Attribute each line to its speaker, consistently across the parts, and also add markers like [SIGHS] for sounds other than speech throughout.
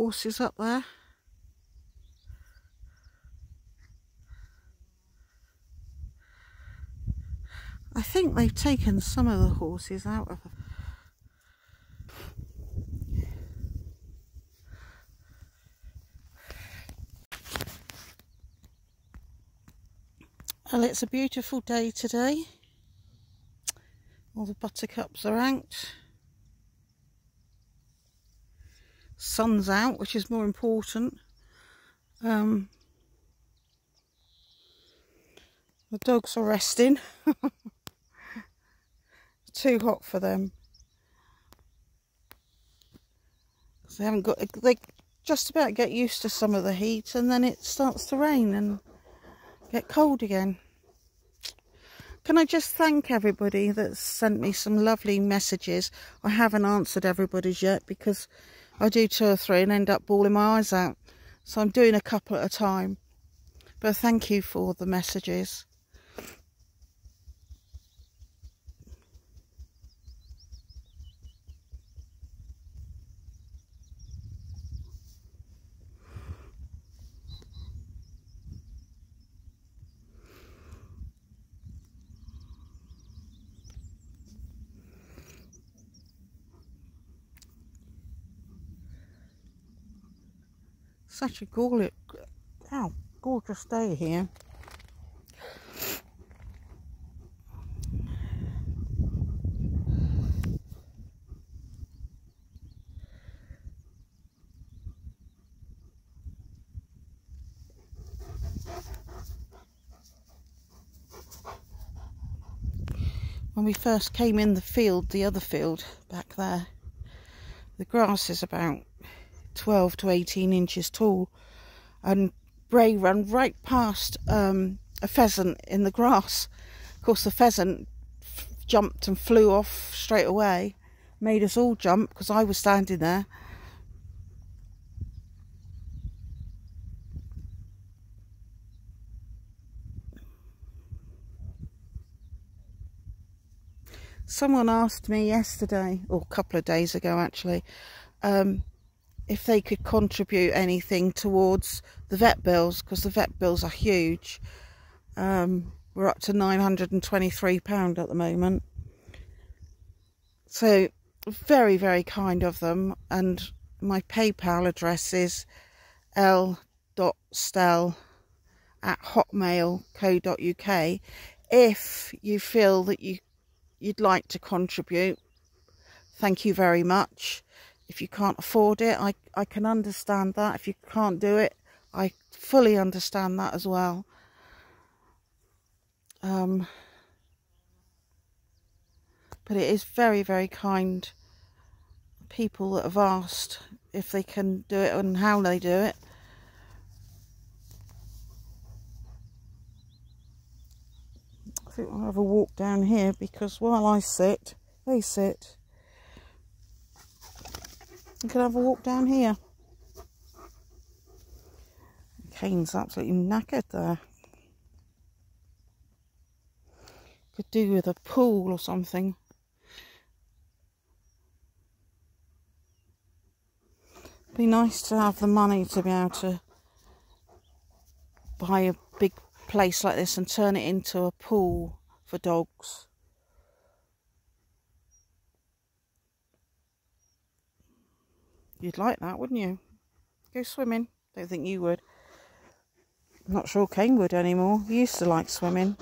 Speaker 1: horses up there. I think they've taken some of the horses out of Well, it's a beautiful day today. All the buttercups are out. Sun's out, which is more important. Um, the dogs are resting. [LAUGHS] Too hot for them. They haven't got. They just about get used to some of the heat, and then it starts to rain and get cold again. Can I just thank everybody that sent me some lovely messages. I haven't answered everybody's yet because I do two or three and end up bawling my eyes out. So I'm doing a couple at a time. But thank you for the messages. Such a gorgeous, oh, gorgeous day here. When we first came in the field, the other field back there, the grass is about 12 to 18 inches tall and Brea ran right past um, a pheasant in the grass. Of course, the pheasant jumped and flew off straight away, made us all jump because I was standing there. Someone asked me yesterday, or a couple of days ago actually, um, if they could contribute anything towards the vet bills because the vet bills are huge. Um, we're up to £923 at the moment. So very, very kind of them. And my PayPal address is l.stell at hotmail.co.uk if you feel that you, you'd like to contribute. Thank you very much if you can't afford it, I, I can understand that. If you can't do it, I fully understand that as well. Um, but it is very, very kind people that have asked if they can do it and how they do it. I think I'll have a walk down here because while I sit, they sit. You can have a walk down here. Kane's absolutely knackered there. Could do with a pool or something. Be nice to have the money to be able to buy a big place like this and turn it into a pool for dogs. You'd like that, wouldn't you? Go swimming. Don't think you would. I'm not sure Kane would anymore. He used to like swimming.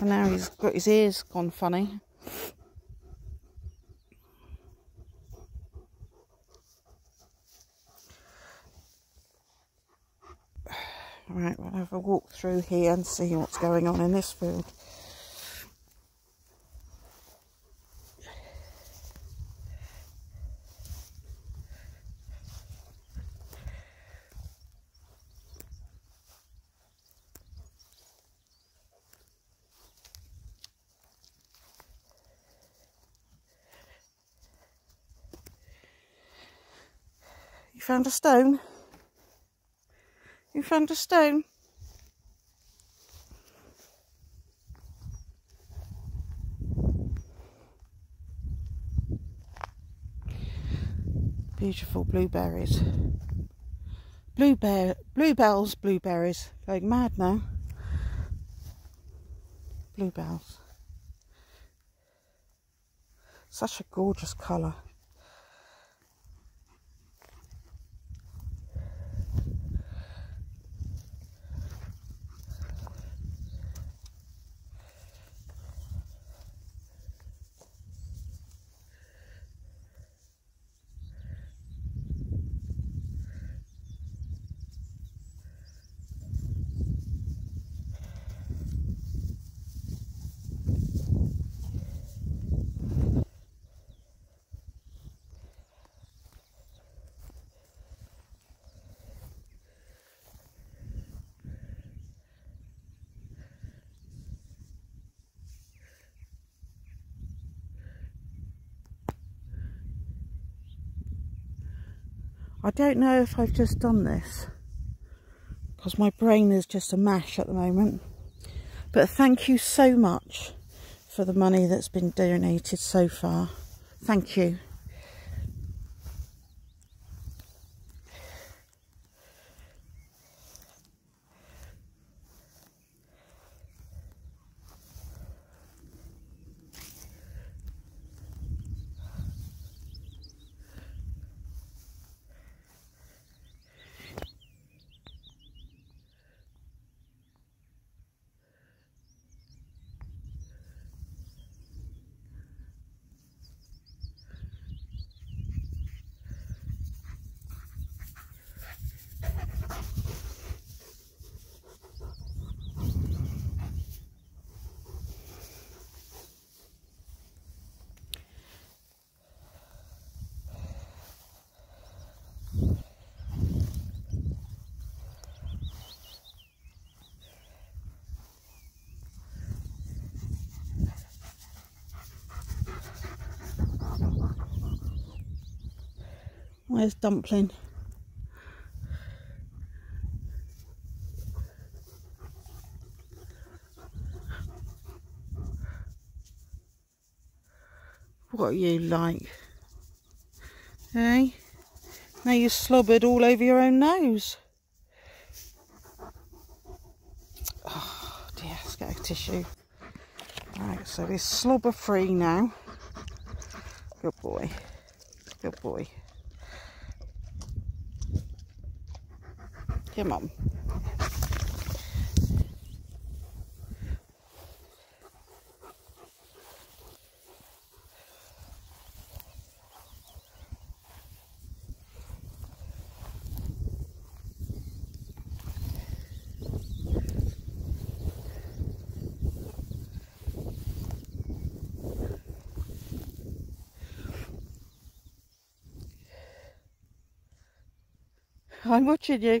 Speaker 1: And now he's got his ears gone funny. [SIGHS] Right, we'll have a walk through here and see what's going on in this field. Found a stone? You found a stone? Beautiful blueberries. Blueberry, bluebells, blueberries. Going mad now. Bluebells. Such a gorgeous colour. I don't know if I've just done this because my brain is just a mash at the moment. But thank you so much for the money that's been donated so far. Thank you. Where's Dumpling? What are you like? Hey? Now you slobbered all over your own nose. Oh dear, let's get a tissue. Right, so we're slobber free now. Good boy. Good boy. Come on. I'm watching you.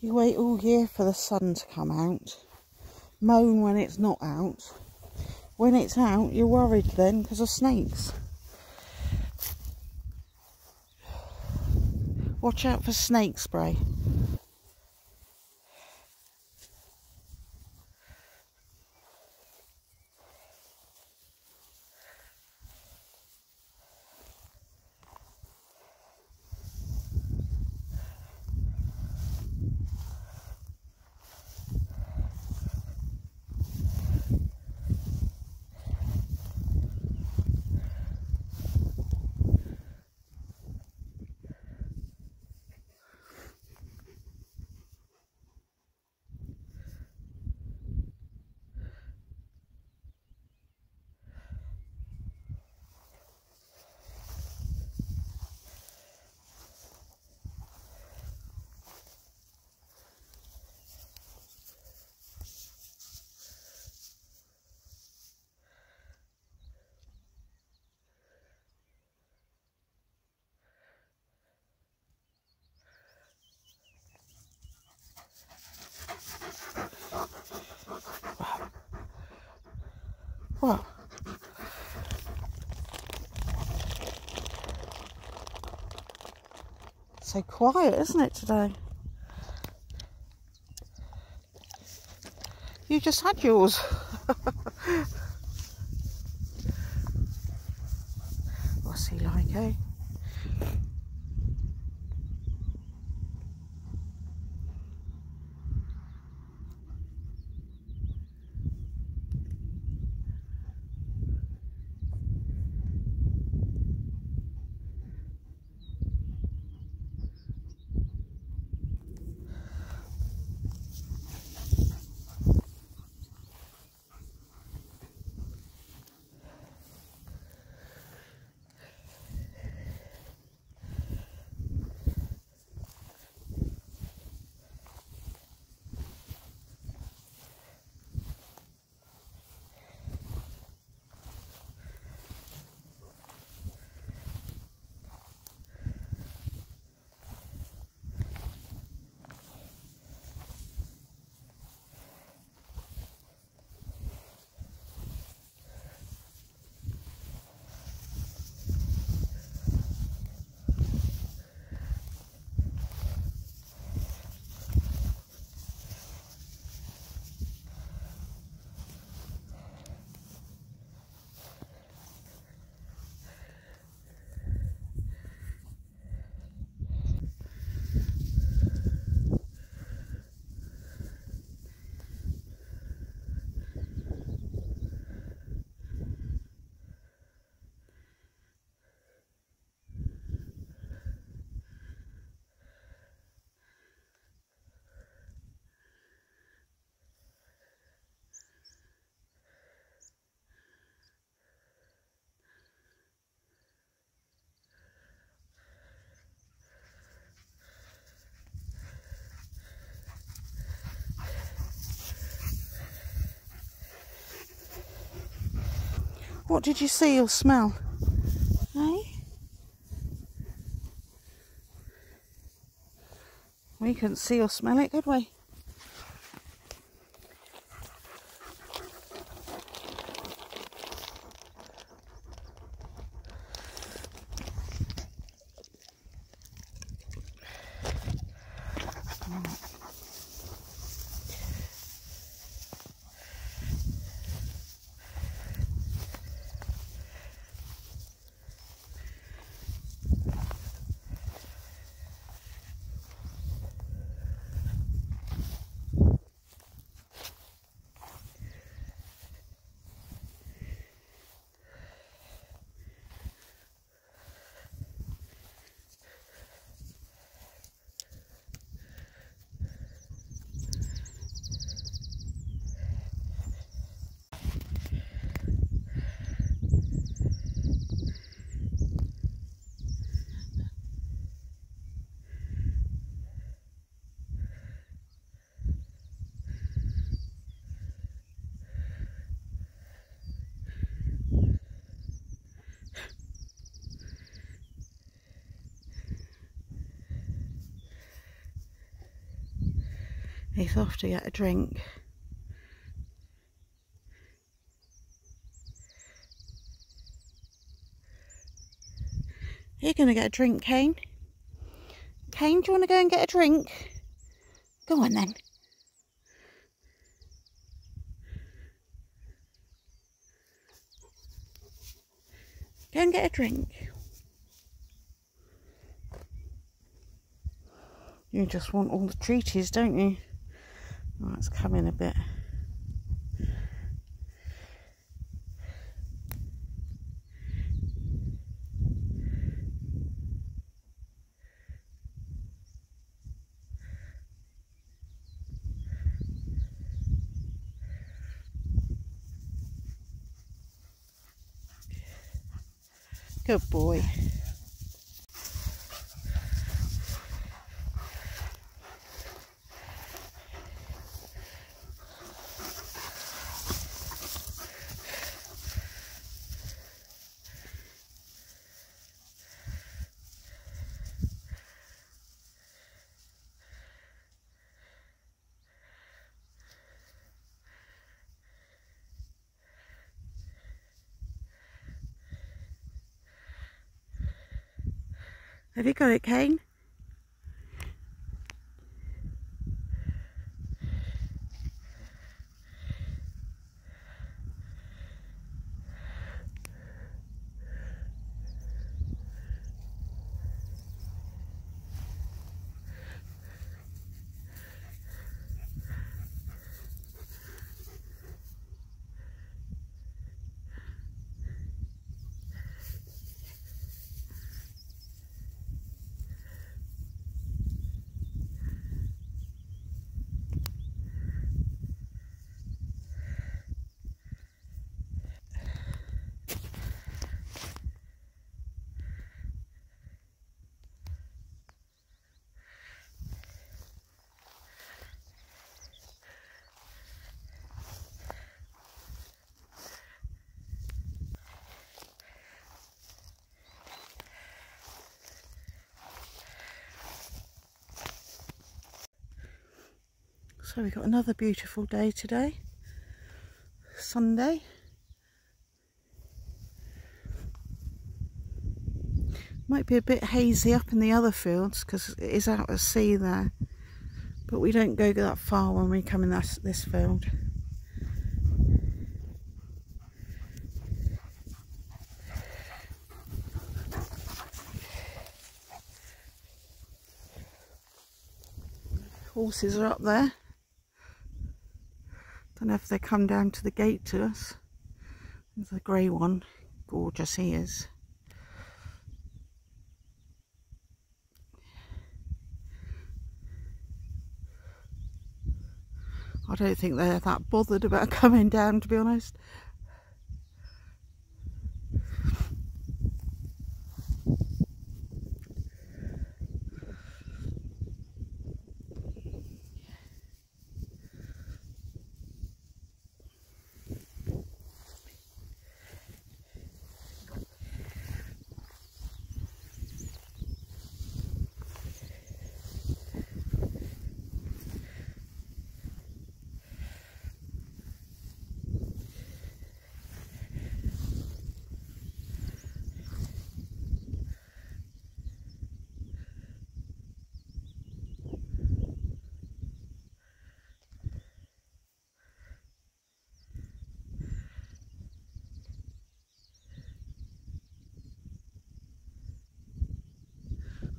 Speaker 1: You wait all year for the sun to come out. Moan when it's not out. When it's out, you're worried then because of snakes. Watch out for snake spray. So quiet, isn't it, today? You just had yours. [LAUGHS] What did you see or smell? Eh? We couldn't see or smell it, could we? He's off to get a drink. You're going to get a drink, Kane. Kane, do you want to go and get a drink? Go on then. Go and get a drink. You just want all the treaties, don't you? Oh, it's coming a bit. Good boy. Have you got it, Kane? So we've got another beautiful day today, Sunday. Might be a bit hazy up in the other fields because it is out at sea there. But we don't go that far when we come in this, this field. Horses are up there. Don't know if they come down to the gate to us. There's a grey one. Gorgeous he is. I don't think they're that bothered about [LAUGHS] coming down to be honest.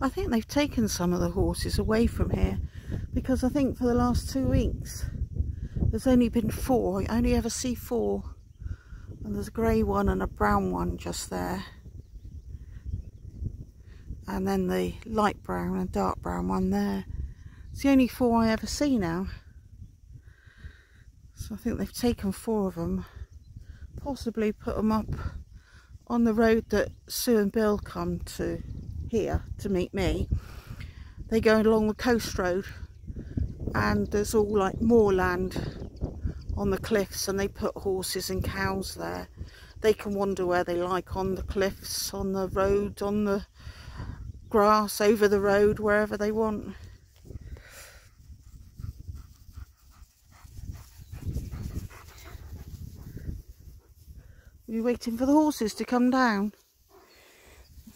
Speaker 1: I think they've taken some of the horses away from here because I think for the last two weeks there's only been four. I only ever see four. And there's a grey one and a brown one just there. And then the light brown and dark brown one there. It's the only four I ever see now. So I think they've taken four of them. Possibly put them up on the road that Sue and Bill come to here to meet me. They go along the coast road and there's all like moorland on the cliffs and they put horses and cows there. They can wander where they like on the cliffs on the road on the grass over the road wherever they want. You waiting for the horses to come down?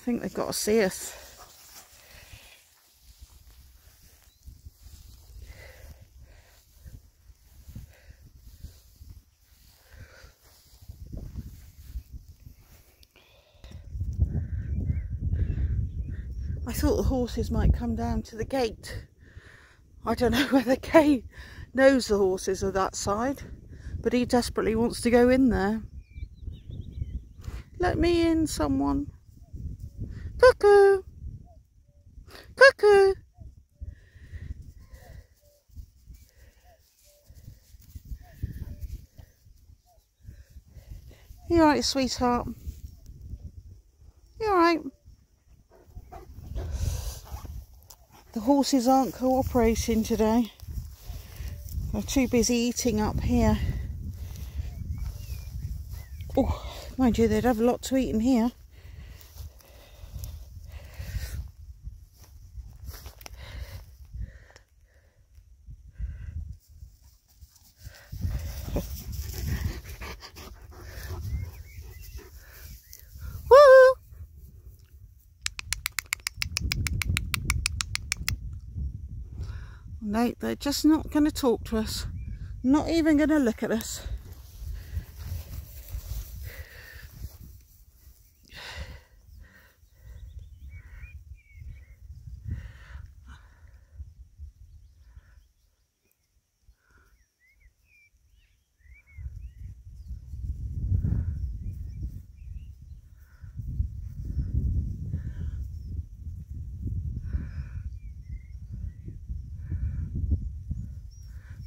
Speaker 1: I think they've got to see us. I thought the horses might come down to the gate. I don't know [LAUGHS] whether Kay knows the horses are that side, but he desperately wants to go in there. Let me in, someone. Cuckoo. Cuckoo. You alright, sweetheart? You alright? The horses aren't cooperating today. They're too busy eating up here. Oh, mind you, they'd have a lot to eat in here. No, they're just not going to talk to us. Not even going to look at us.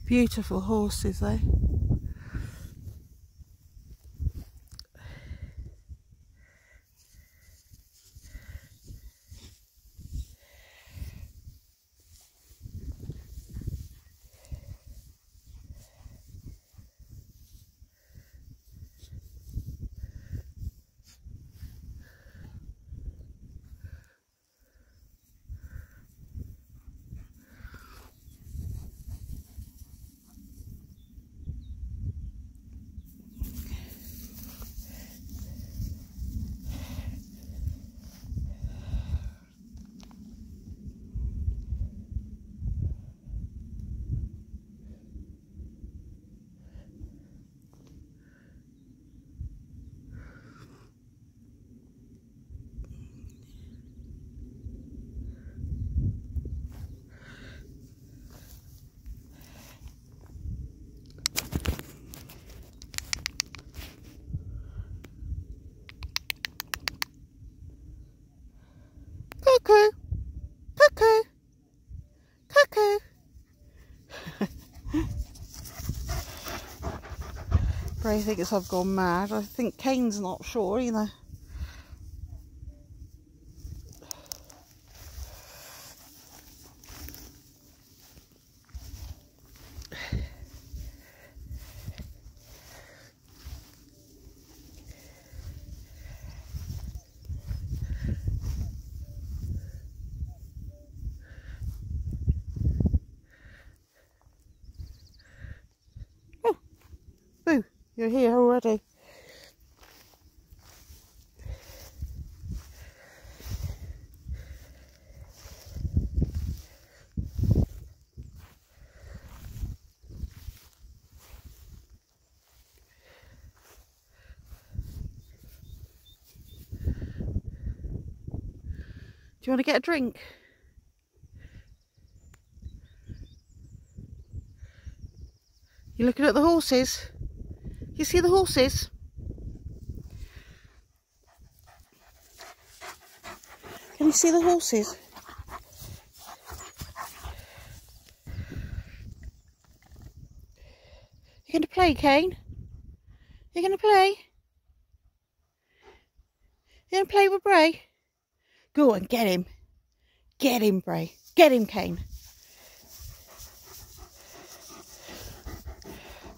Speaker 1: Beautiful horses, eh? Brea thinks I've gone mad. I think Kane's not sure either. You're here already. Do you want to get a drink? You looking at the horses? You see the horses? Can you see the horses? You going to play, Kane? You going to play? You going to play with Brea? Go on, get him. Get him, Brea. Get him, Kane.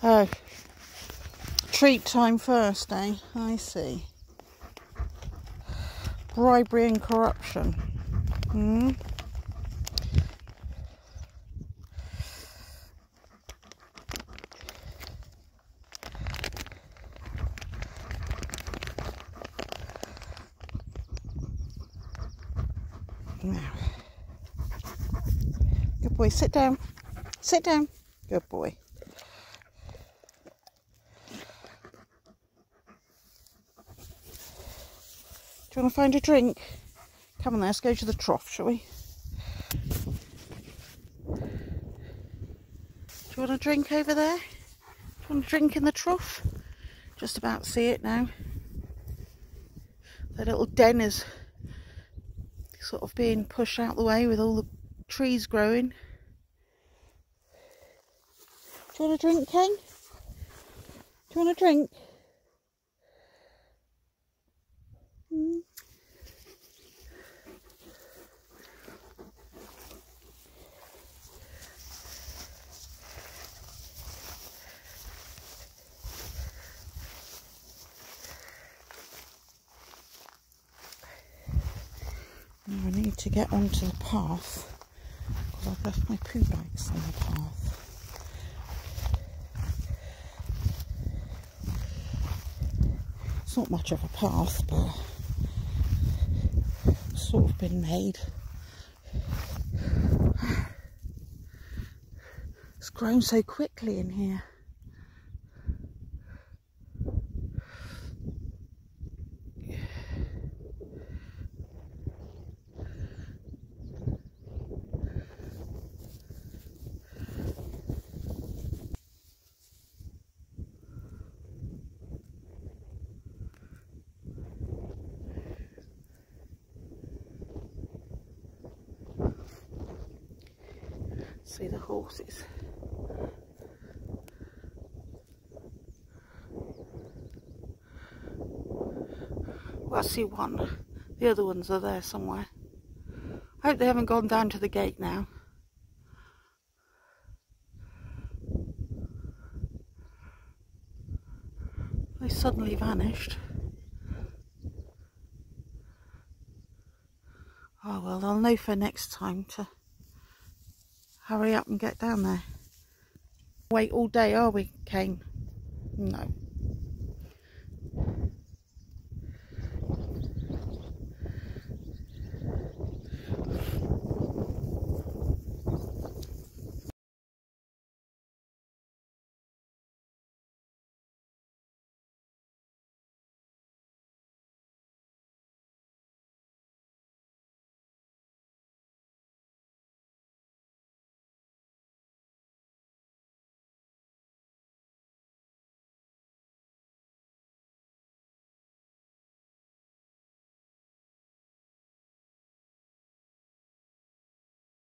Speaker 1: Oh, treat time first, eh? I see. Bribery and corruption. Hmm? Now. Good boy, sit down. Sit down. Good boy. You want to find a drink? Come on, let's go to the trough, shall we? Do you want a drink over there? Do you want a drink in the trough? Just about see it now. The little den is sort of being pushed out the way with all the trees growing. Do you want a drink, King? Do you want a drink? Mm. Now I need to get onto the path because I've left my poo bags on the path. It's not much of a path, but it's sort of been made. It's grown so quickly in here. see the horses. Well, I see one. The other ones are there somewhere. I hope they haven't gone down to the gate now. They suddenly vanished. Oh well, I'll know for next time to hurry up and get down there. Wait all day, are we, Kane? No.